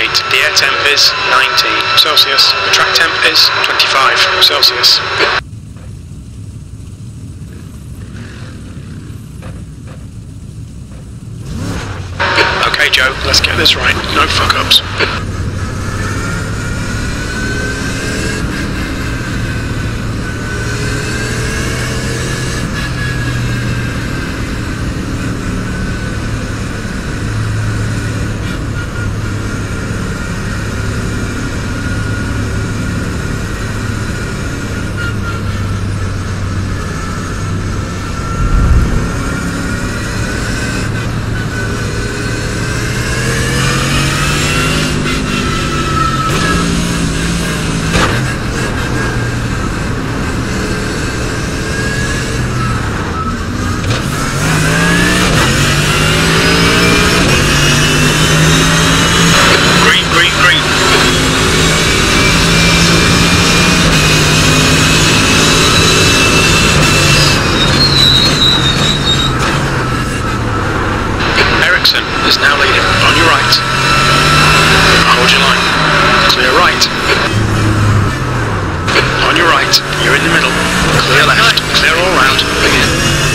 The air temp is 90 Celsius. The track temp is 25 Celsius. Okay, Joe, let's get this right. No fuck You're in the middle. Clear left. Clear all round. Begin.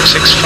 152.65.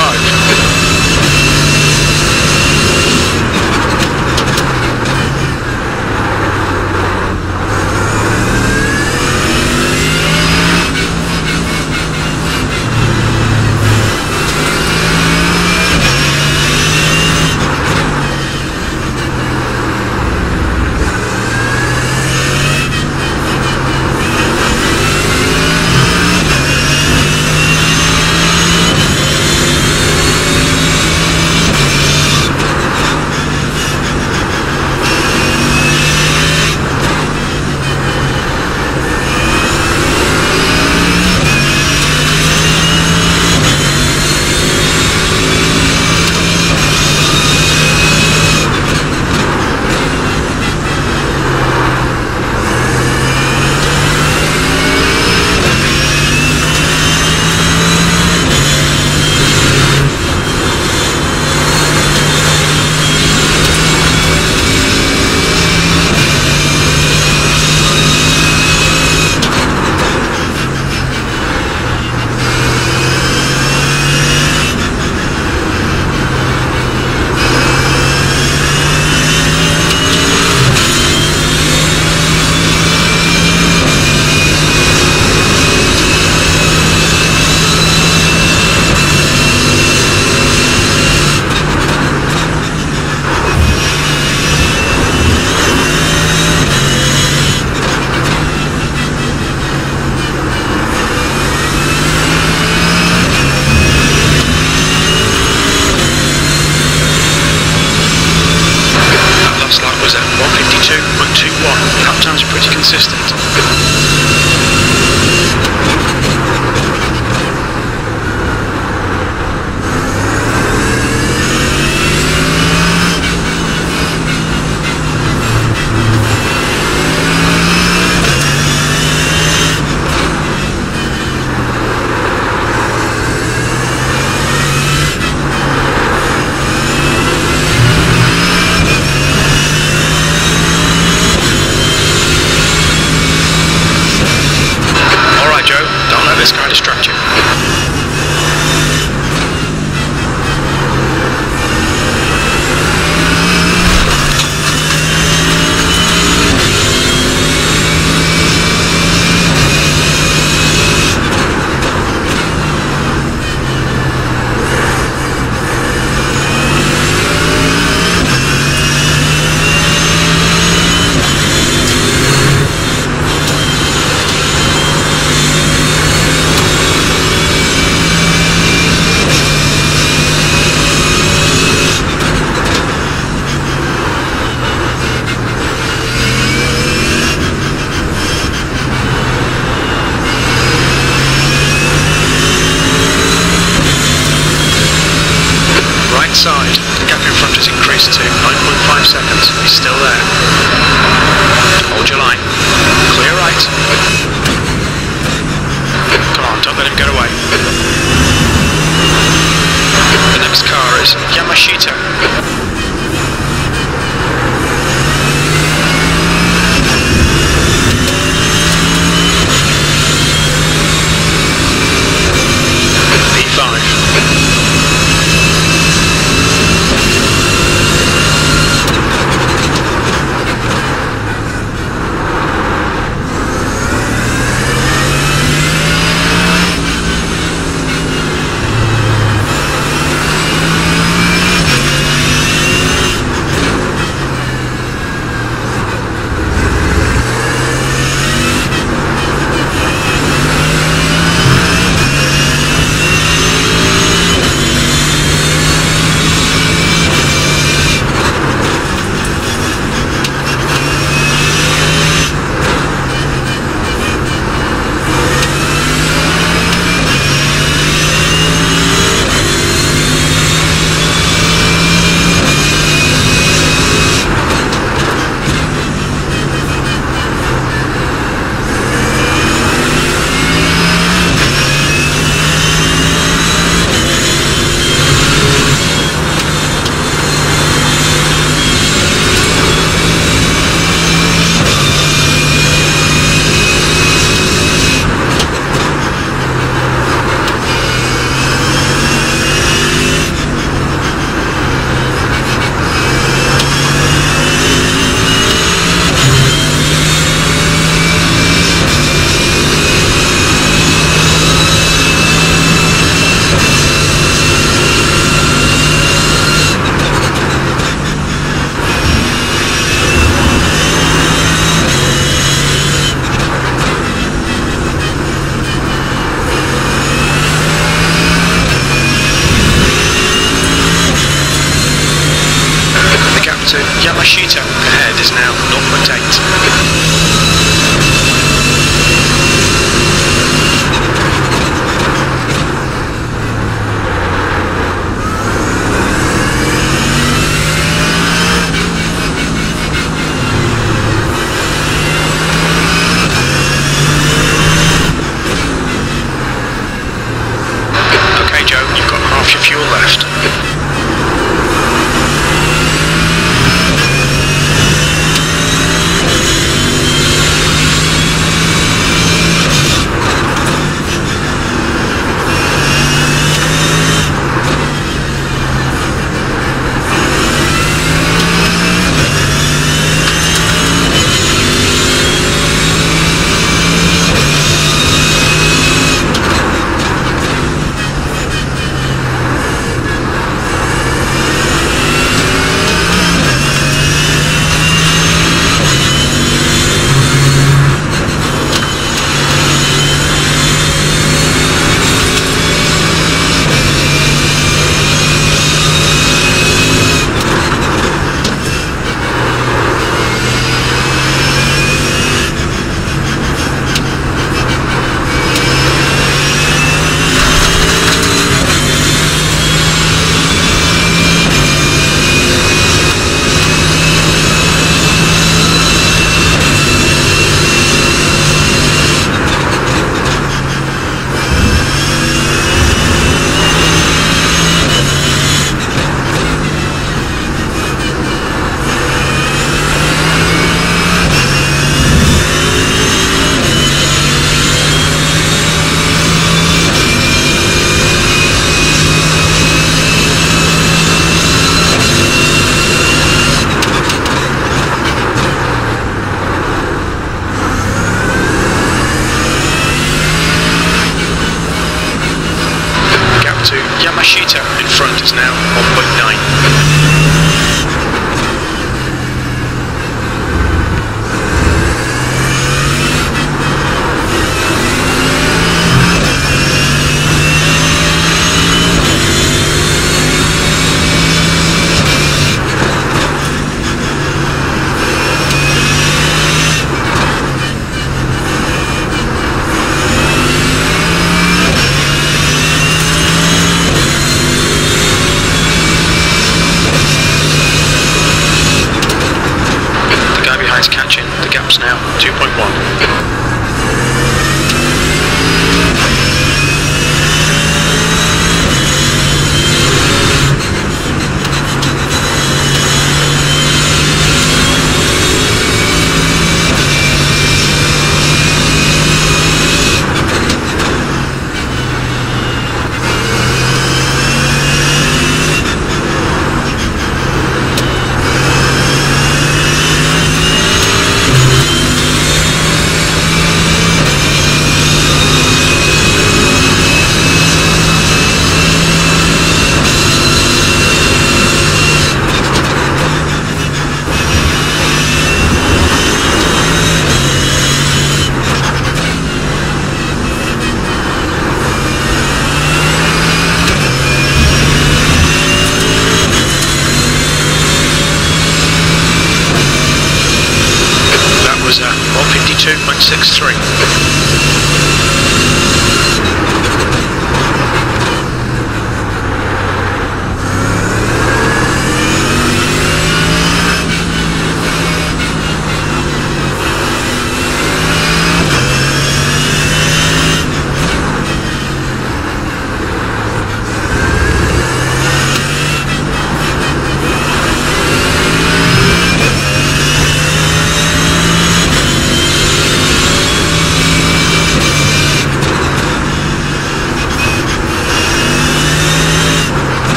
Yamashita ahead is now 0.8.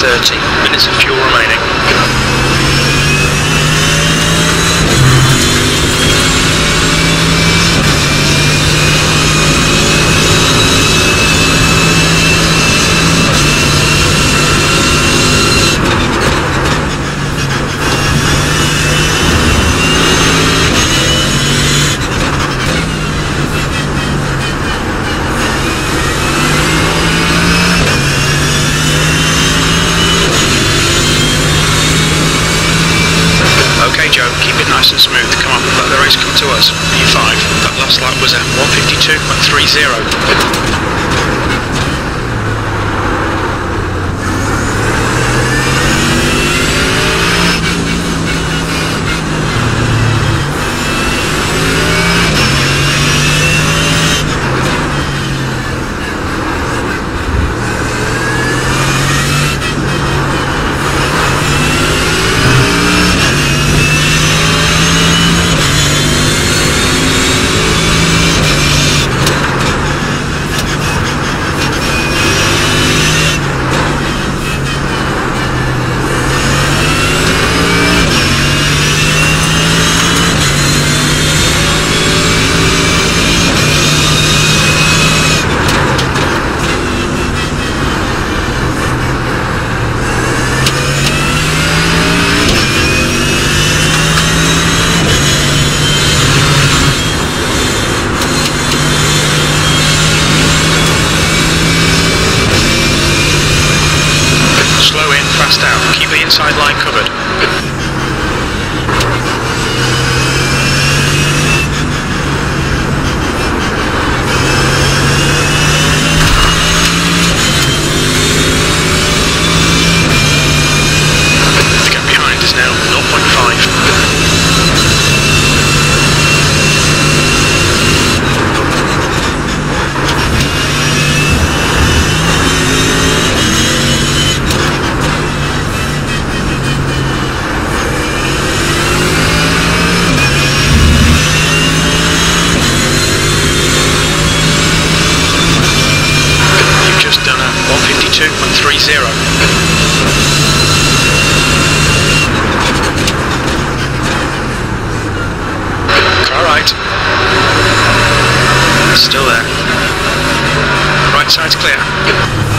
30 minutes of fuel remaining. Was at 152.30. side's clear.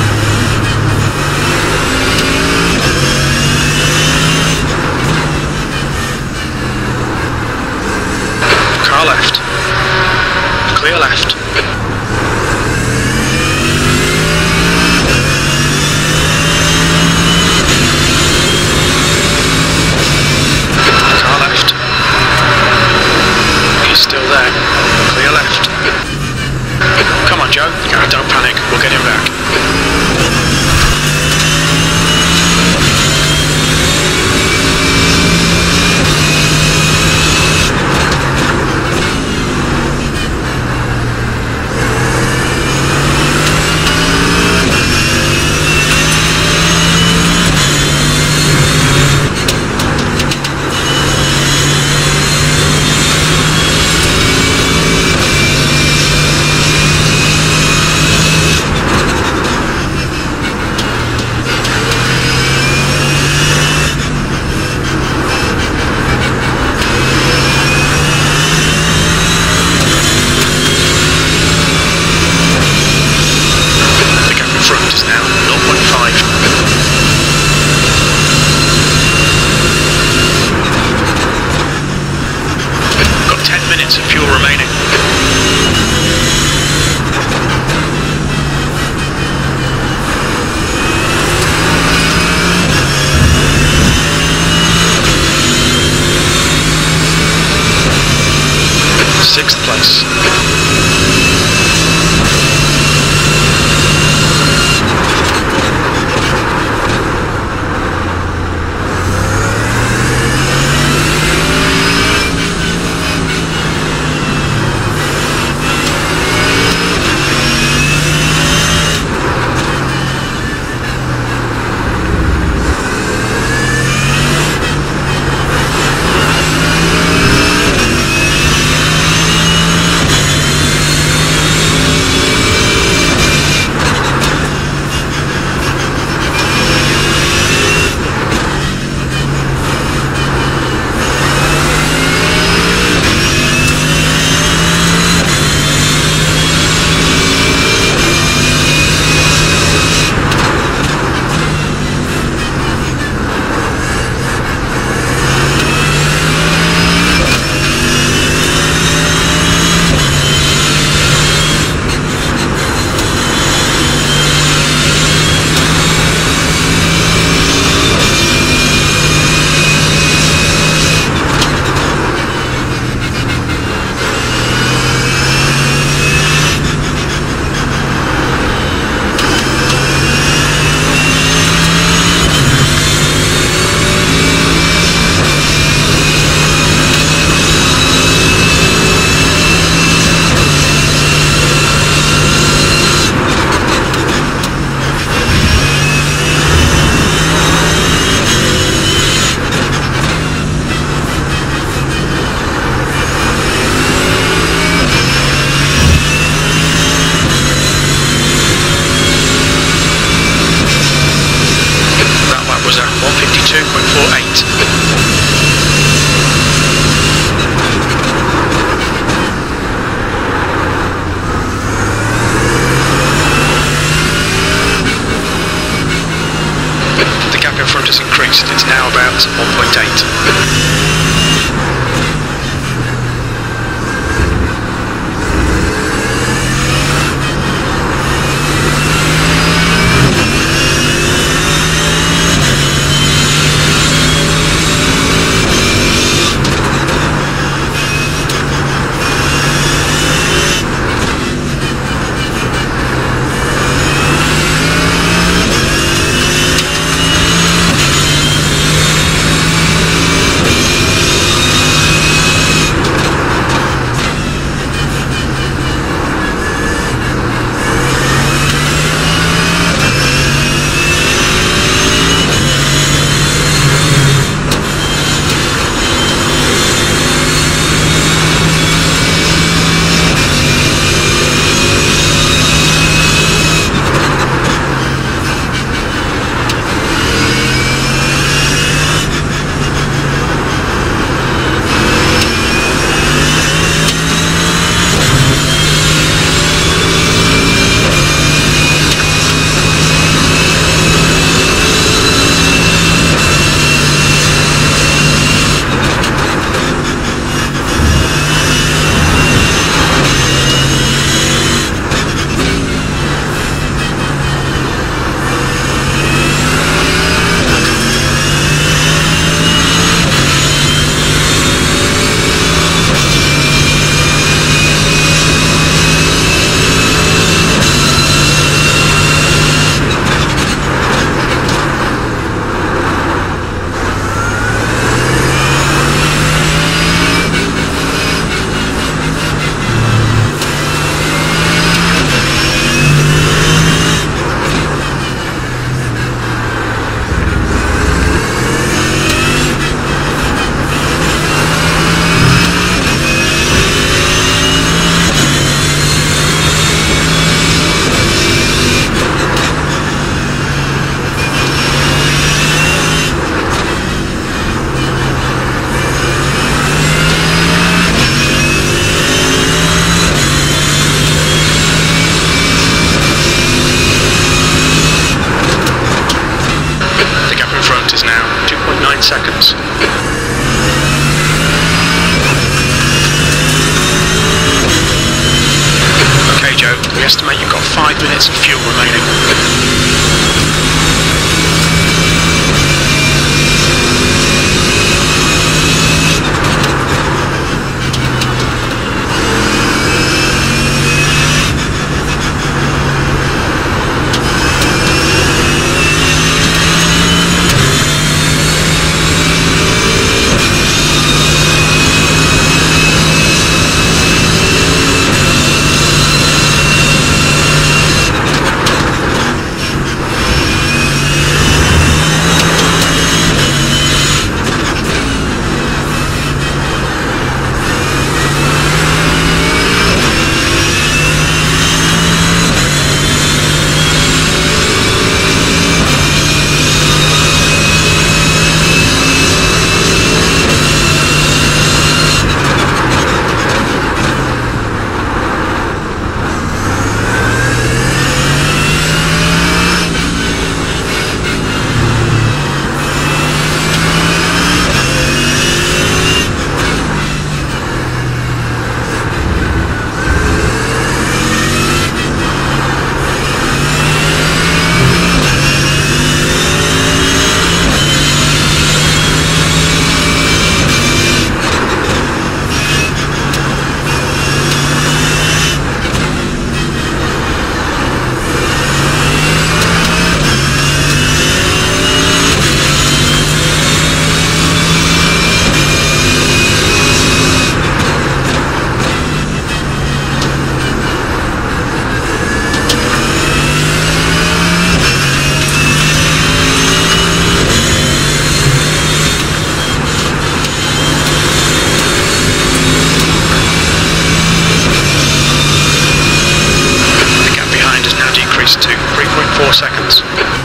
four seconds.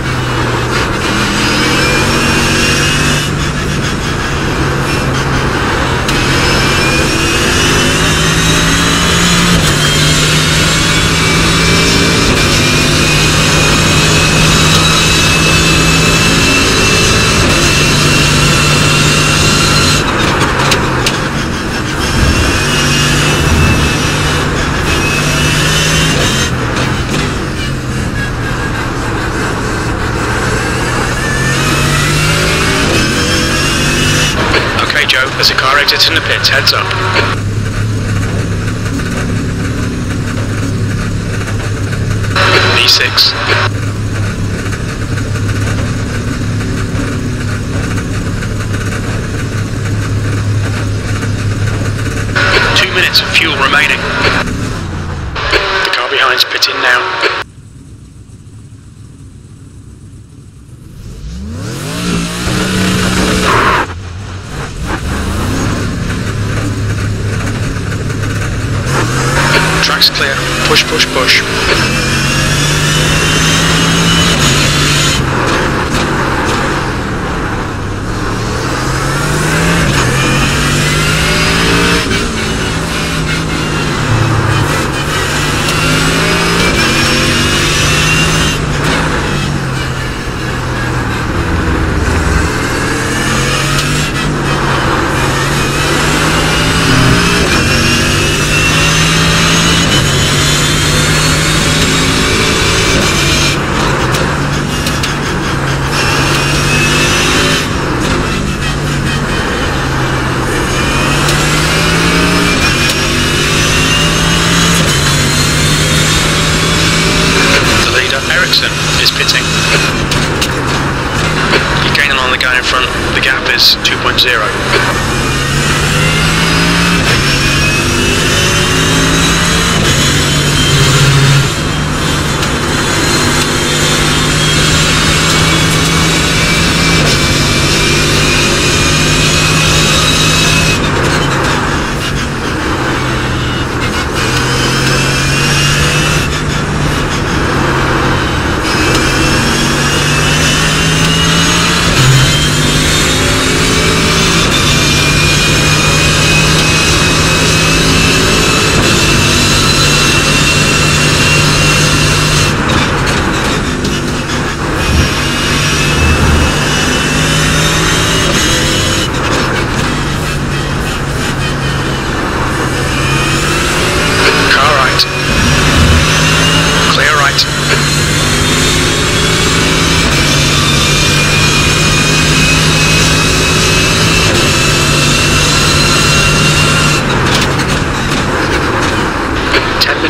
exits in the pits, heads up. B6. Two minutes of fuel remaining. The car behind's pitting now.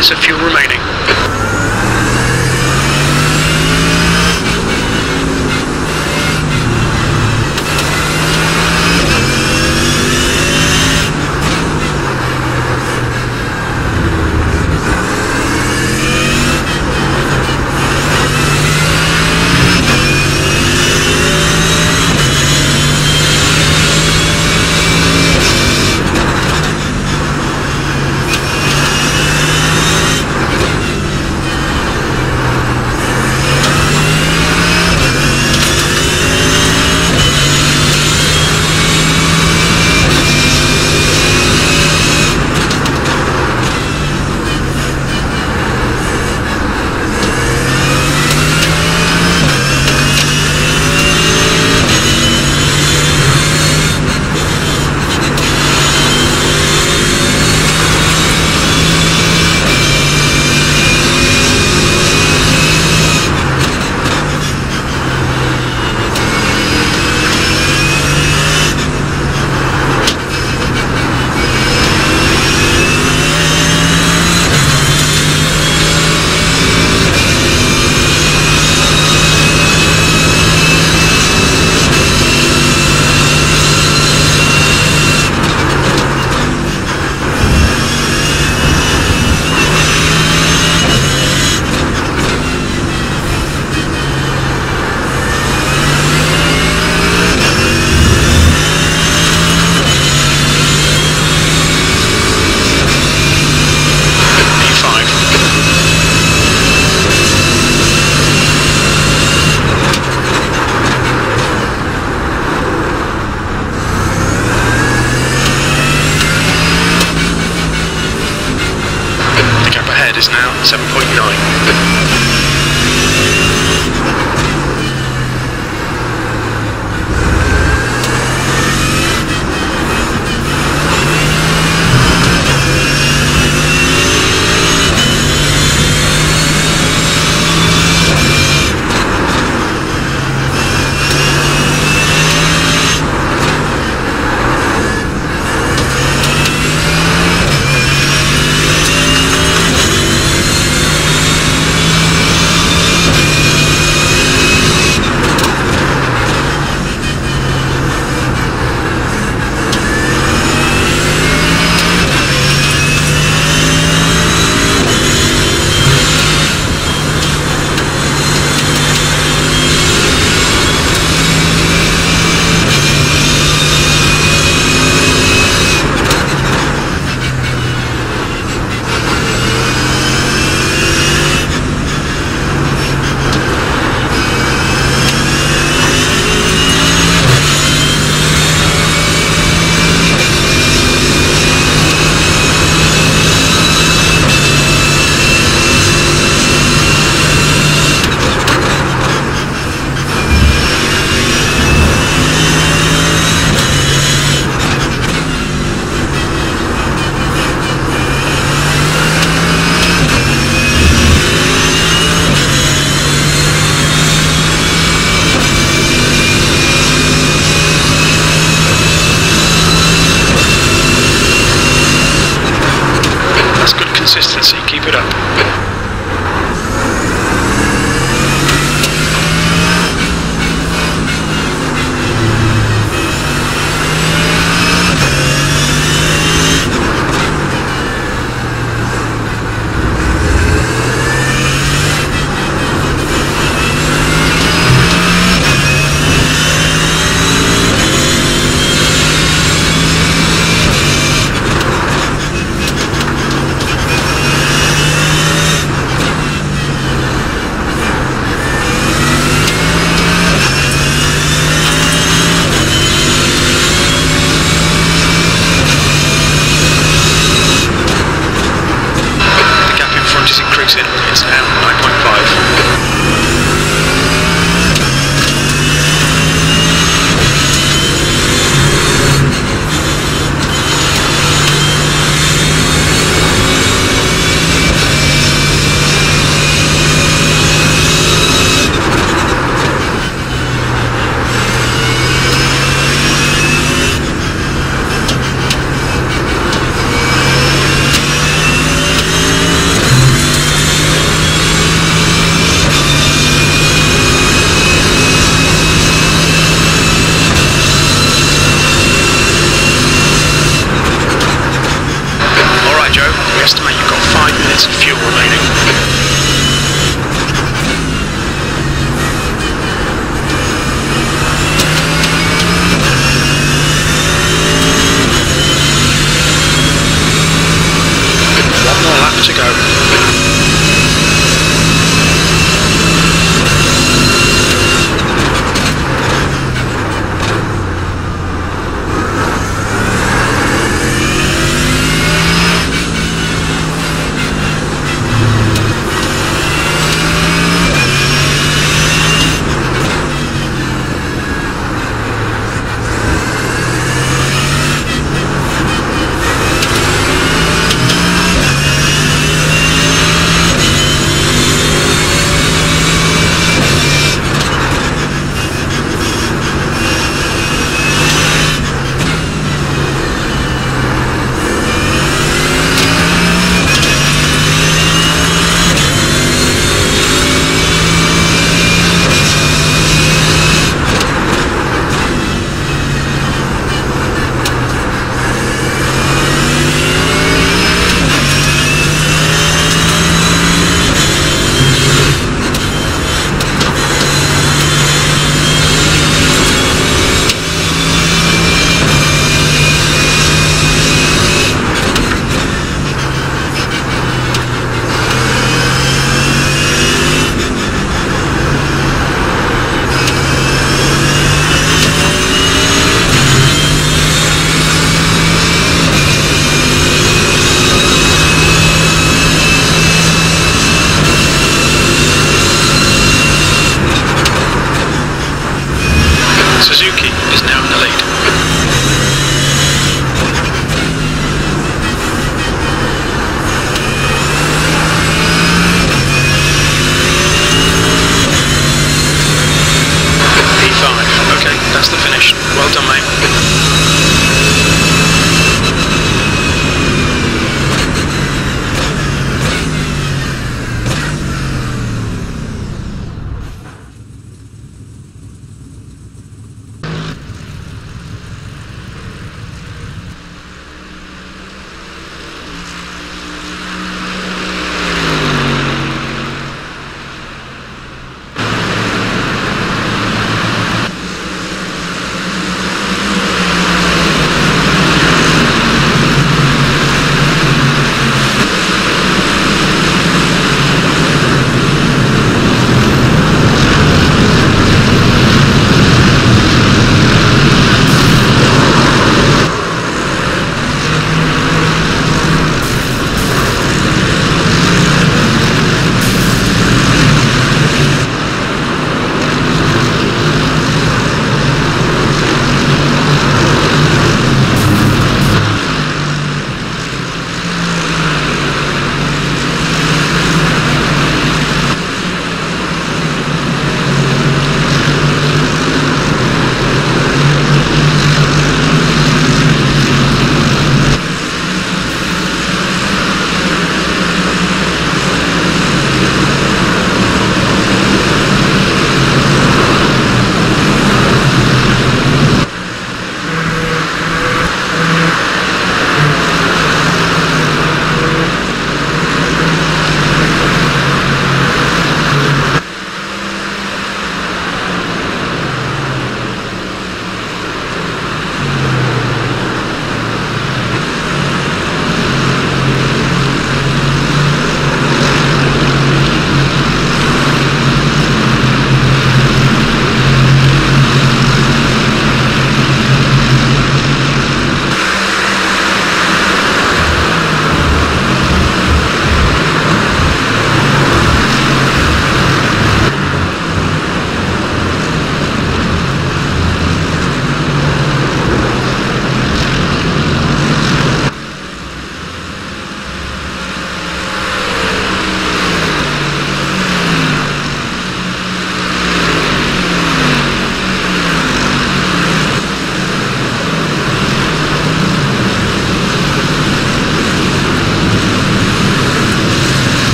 Minutes a few remaining.